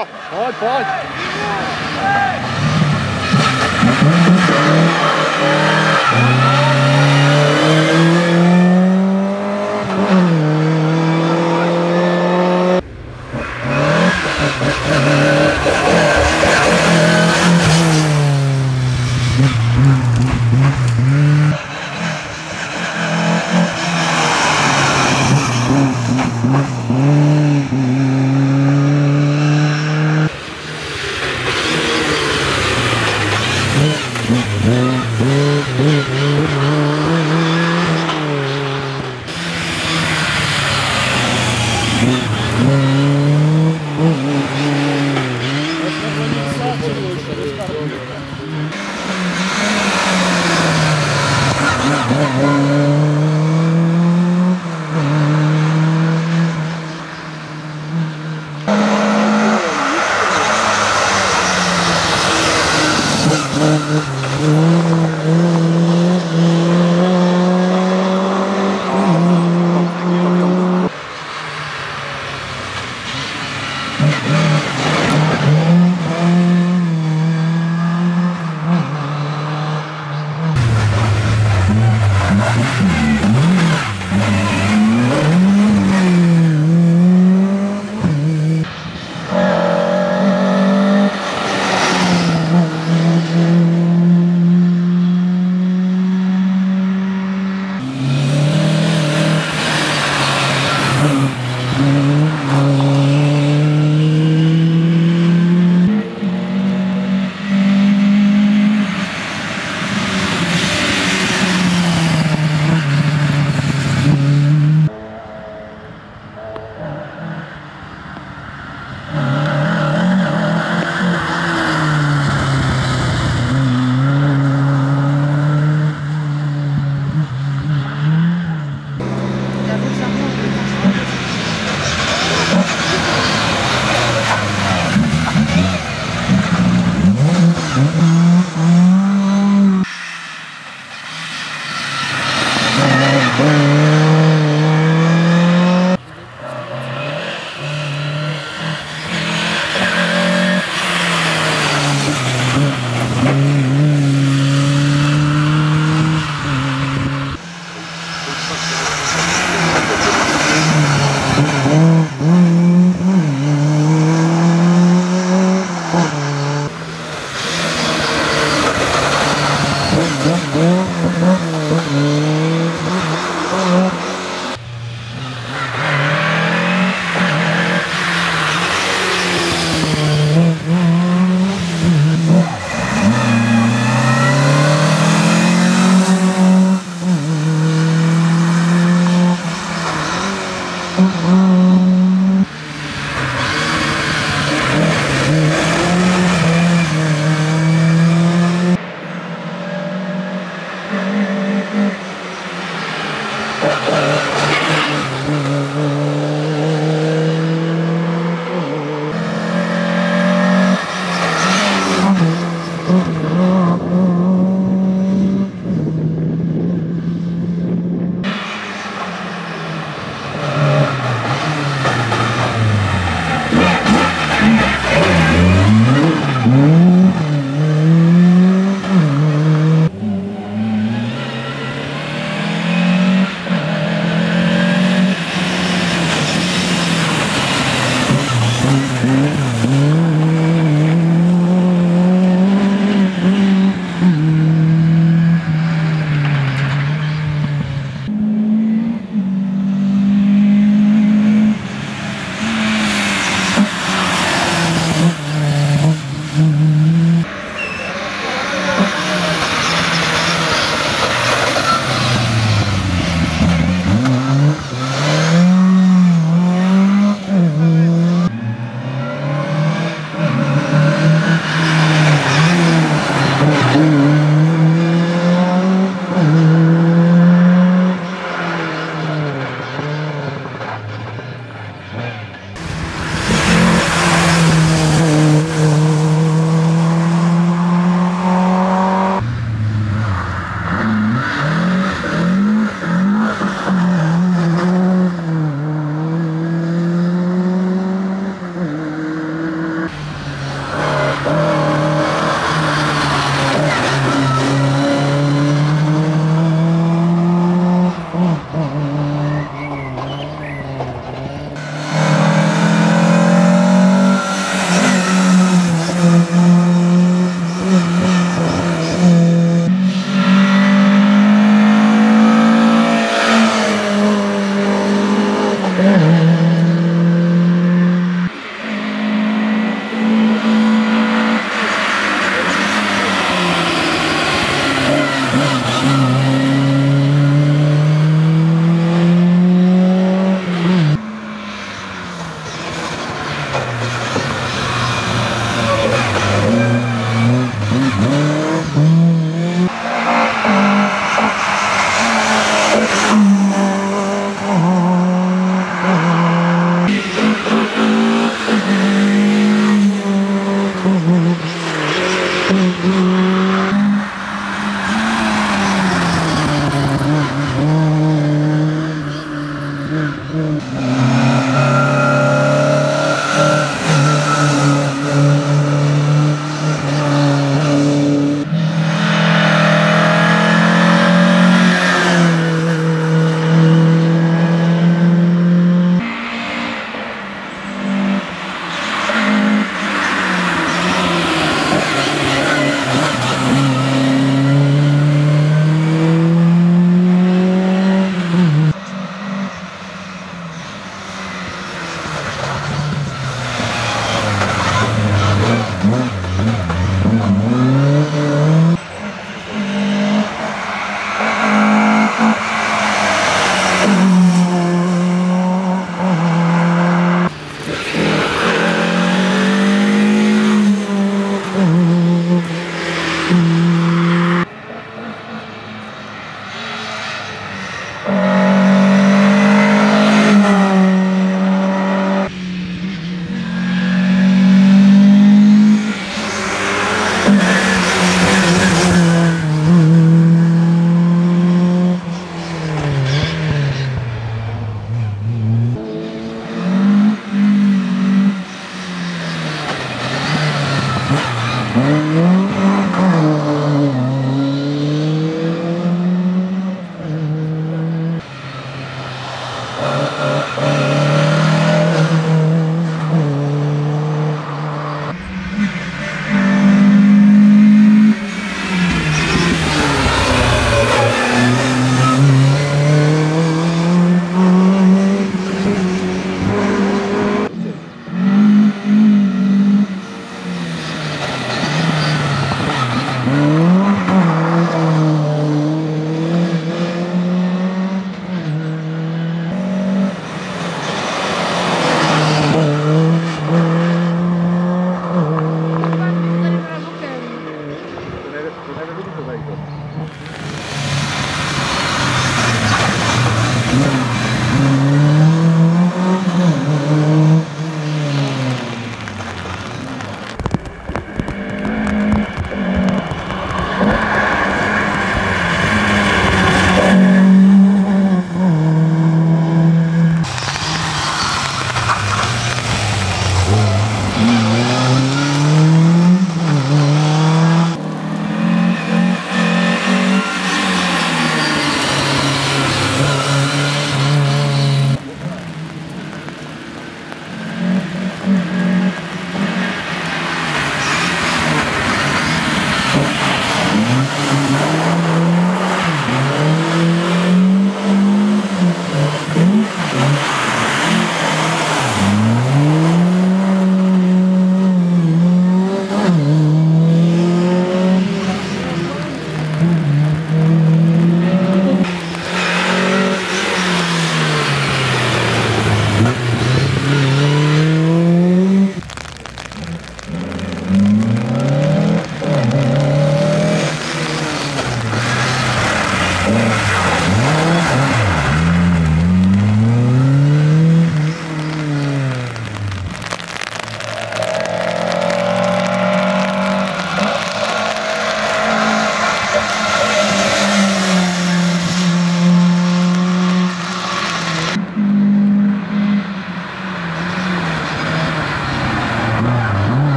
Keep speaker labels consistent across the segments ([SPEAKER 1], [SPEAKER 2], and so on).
[SPEAKER 1] lá. Pode, pode. Pode. Thank you.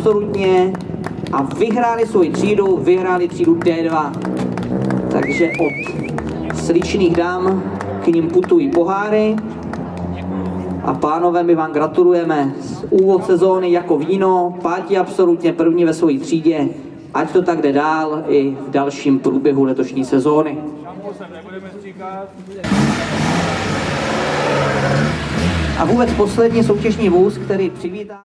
[SPEAKER 1] Absolutně a vyhráli svoji třídu, vyhráli třídu D2. Takže od sličných dám k ním putují poháry. A pánové, my vám gratulujeme z úvod sezóny jako víno, pátí absolutně první ve své třídě, ať to tak jde dál i v dalším průběhu letošní sezóny. A vůbec poslední soutěžní vůz, který přivítá...